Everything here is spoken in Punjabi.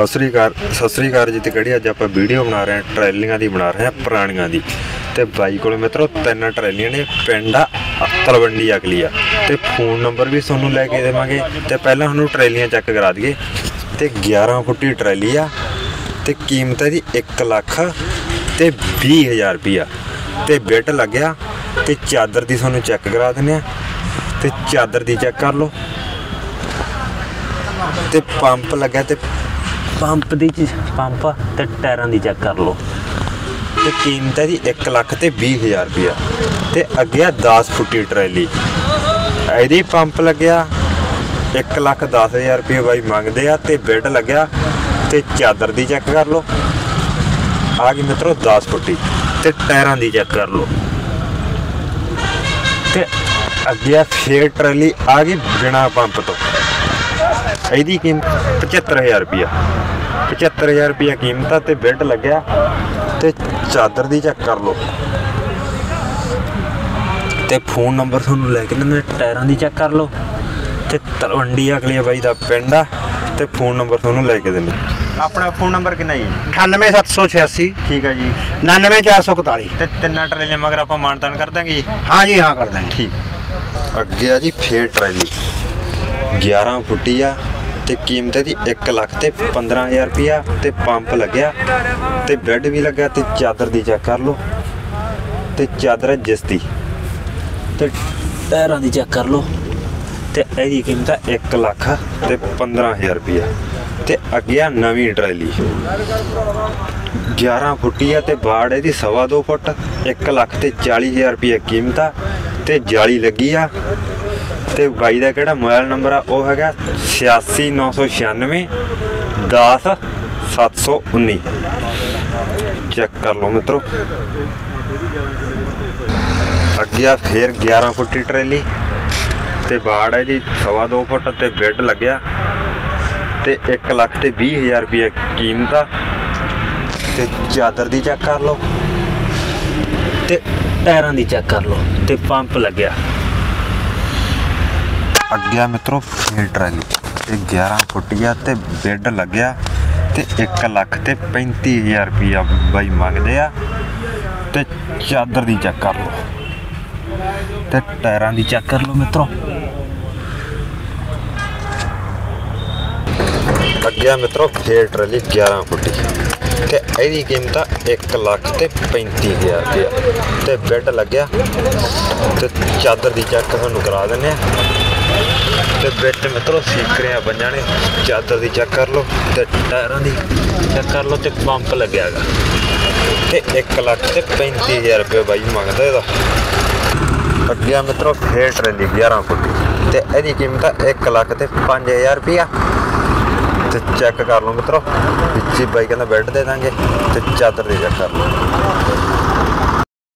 ਸਤਿ ਸ੍ਰੀ ਅਕਾਲ, ਸਤਿ ਸ੍ਰੀ ਅਕਾਲ ਜੀ ਤੇ ਕਿਹੜੀ ਅੱਜ ਆਪਾਂ ਵੀਡੀਓ ਬਣਾ ਰਹੇ ਹਾਂ, ਟਰੈਲੀਆਂ ਦੀ ਬਣਾ ਰਹੇ ਹਾਂ, ਪੁਰਾਣੀਆਂ ਦੀ। ਤੇ ਬਾਈ ਕੋਲ ਮਿੱਤਰੋ ਤਿੰਨ ਟਰੈਲੀਆਂ ਨੇ, ਪਿੰਡ ਆ, ਤਲਵੰਡੀ ਅਗਲੀ ਆ। ਤੇ ਫੋਨ ਨੰਬਰ ਵੀ ਤੁਹਾਨੂੰ ਲੈ ਕੇ ਦੇਵਾਂਗੇ ਤੇ ਪਹਿਲਾਂ ਤੁਹਾਨੂੰ ਟਰੈਲੀਆਂ ਚੈੱਕ ਕਰਾ ਦਈਏ। ਤੇ 11 ਫੁੱਟੀ ਟਰੈਲੀ ਆ, ਤੇ ਕੀਮਤ ਇਹਦੀ 1 ਲੱਖ ਤੇ 20000 ਰੁਪਿਆ ਤੇ ਬਿੱਟ ਲੱਗਿਆ, ਤੇ ਚਾਦਰ ਦੀ ਤੁਹਾਨੂੰ ਚੈੱਕ ਕਰਾ ਦਿੰਦੇ ਆ ਤੇ ਚਾਦਰ ਦੀ ਚੈੱਕ ਕਰ ਲਓ। ਤੇ ਪੰਪ ਲੱਗਾ ਤੇ ਪੰਪ ਦੀ ਚ- ਪੰਪ ਤੇ ਟਾਇਰਾਂ ਦੀ ਚੈੱਕ ਕਰ ਲਓ। ਤੇ ਕੀਮਤ ਹੈ ਦੀ 1 ਲੱਖ ਤੇ 20000 ਰੁਪਇਆ। ਤੇ ਅੱਗੇ ਆ 10 ਫੁੱਟੀ ਟਰੈਲੀ। ਇਹਦੀ ਪੰਪ ਲੱਗਿਆ 1 ਲੱਖ 10000 ਰੁਪਏ ਬਾਈ ਮੰਗਦੇ ਆ ਤੇ ਬੈੱਡ ਲੱਗਿਆ ਤੇ ਚਾਦਰ ਦੀ ਚੈੱਕ ਕਰ ਲਓ। ਆ ਗਈ ਮਿੱਤਰੋ 10 ਫੁੱਟੀ ਤੇ ਟਾਇਰਾਂ ਦੀ ਚੈੱਕ ਕਰ ਲਓ। ਤੇ ਅੱਗੇ ਆ ਫੇਰ ਟਰੈਲੀ ਆ ਗਈ ਬਿਨਾ ਪੰਪ ਤੋਂ। ਇਹਦੀ ਕੀਮਤ 75000 ਰੁਪਿਆ 75000 ਰੁਪਿਆ ਕੀਮਤ ਆ ਤੇ ਬੈੱਡ ਲੱਗਿਆ ਤੇ ਚਾਦਰ ਦੀ ਚੈੱਕ ਕਰ ਲਓ। ਤੇ ਫੋਨ ਨੰਬਰ ਤੁਹਾਨੂੰ ਲੈ ਕੇ ਦਿੰਦੇ ਟਾਇਰਾਂ ਦੀ ਚੈੱਕ ਕਰ ਲਓ। ਤੇ ਤਲਵੰਡੀ ਅਗਲੀ ਬਾਈ ਦਾ ਪਿੰਡ ਆ ਤੇ ਫੋਨ ਨੰਬਰ ਤੁਹਾਨੂੰ ਲੈ ਕੇ ਦਿੰਦੇ। ਆਪਣਾ ਫੋਨ ਨੰਬਰ ਕਿੰਨਾ ਜੀ? 98786 ਠੀਕ ਆ ਜੀ। 99441 ਤੇ ਤਿੰਨਾਂ ਟਰੇਲੇ ਮਗਰ ਆਪਾਂ ਮਾਨਤਾਨ ਕਰ ਦਾਂਗੇ ਜੀ? ਹਾਂ ਜੀ ਹਾਂ ਕਰ ਦਾਂਗੇ ਠੀਕ। ਅੱਗੇ ਆ ਜੀ ਫੇਰ ਟਰੈਲੀ 11 ਫੁੱਟੀ ਆ ਤੇ ਕੀਮਤ ਇਹਦੀ 1 ਲੱਖ ਤੇ 15000 ਰੁਪਿਆ ਤੇ ਪੰਪ ਲੱਗਿਆ ਤੇ ਬੈੱਡ ਵੀ ਲੱਗਾ ਤੇ ਚਾਦਰ ਦੀ ਚੈੱਕ ਕਰ ਲਓ ਤੇ ਚਾਦਰ ਹੈ ਜਿਸ ਦੀ ਤੇ ਟਾਇਰਾਂ ਦੀ ਚੈੱਕ ਕਰ ਲਓ ਤੇ ਇਹਦੀ ਕੀਮਤ ਹੈ 1 ਲੱਖ ਤੇ 15000 ਰੁਪਿਆ ਤੇ ਅੱਗੇ ਆ ਨਵੀਂ ਟਰੈਲੀ। 11 ਫੁੱਟੀ ਆ ਤੇ ਬਾੜ ਇਹਦੀ ਸਵਾ ਦੋ ਫੁੱਟ 1 ਲੱਖ ਤੇ 40000 ਰੁਪਏ ਕੀਮਤ ਆ ਤੇ ਜਾਲੀ ਲੱਗੀ ਆ ਤੇ ਬਾਈ ਦਾ ਕਿਹੜਾ ਮੋਬਾਈਲ ਨੰਬਰ ਆ? ਉਹ ਹੈਗਾ 86996 10 719 ਚੈੱਕ ਕਰ ਲਓ ਮਿੱਤਰੋ। ਅੱਗੇ ਆ ਫੇਰ 11 ਫੁੱਟੀ ਟਰੇਲੀ। ਤੇ ਬਾੜ ਹੈ ਜੀ, ਸਵਾ ਦੋ ਫੁੱਟ ਤੇ ਬੈੱਡ ਲੱਗਿਆ। ਤੇ 1 ਲੱਖ ਤੇ 20000 ਰੁਪਏ ਕੀਮਤ ਆ। ਤੇ ਚਾਦਰ ਦੀ ਚੈੱਕ ਕਰ ਲਓ। ਤੇ ਟਾਇਰਾਂ ਦੀ ਚੈੱਕ ਕਰ ਲਓ। ਤੇ ਪੰਪ ਲੱਗਿਆ। ਅੱਗੇ ਮਿੱਤਰੋ ਫੇਰ ਟਰਾਲੀ ਤੇ 11 ਫੁੱਟੀਆ ਤੇ ਬੈੱਡ ਲੱਗਿਆ ਤੇ 1 ਲੱਖ ਤੇ 35000 ਰੁਪਇਆ ਬਾਈ ਮੰਗਦੇ ਆ ਤੇ ਚਾਦਰ ਦੀ ਚੈੱਕ ਕਰ ਲਓ। ਤੇ ਟਾਇਰਾਂ ਦੀ ਚੈੱਕ ਕਰ ਲਓ ਮਿੱਤਰੋ। ਅੱਗੇ ਮਿੱਤਰੋ ਫੇਰ ਟਰਾਲੀ 11 ਫੁੱਟੀ ਤੇ ਇਹਦੀ ਕੀਮਤ ਆ 1 ਲੱਖ ਤੇ 35000 ਰੁਪਇਆ। ਤੇ ਬੈੱਡ ਲੱਗਿਆ ਤੇ ਚਾਦਰ ਦੀ ਚੈੱਕ ਤੁਹਾਨੂੰ ਕਰਾ ਦਿੰਨੇ ਆ। ਤੇ ਵਿੱਚ ਮਿੱਤਰੋ ਸੀਕਰਿਆਂ ਪੰਜਾਂ ਨੇ, ਚਾਦਰ ਦੀ ਚੈੱਕ ਕਰ ਲਓ ਤੇ ਟਾਇਰਾਂ ਦੀ ਚੈੱਕ ਕਰ ਲਓ ਤੇ ਪੰਪ ਲੱਗਿਆ ਹੈਗਾ। ਤੇ 1 ਲੱਖ ਤੇ 35000 ਰੁਪਏ ਬਾਈ ਮੰਗਦਾ ਇਹਦਾ। ਅੱਗੇ ਆ ਮਿੱਤਰੋ ਫੇਰ ਟਰੈਲੀ 11 ਫੁੱਟ ਤੇ ਇਹਦੀ ਕੀਮਤ ਆ 1 ਲੱਖ ਤੇ 5000 ਰੁਪਇਆ ਤੇ ਚੈੱਕ ਕਰ ਲਓ ਮਿੱਤਰੋ, ਵਿੱਚੀ ਬਾਈ ਕਹਿੰਦਾ ਬੈੱਡ ਦੇ ਦਾਂਗੇ ਤੇ ਚਾਦਰ ਦੀ ਚੈੱਕ ਕਰ ਲਓ।